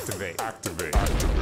Activate. Activate. Activate.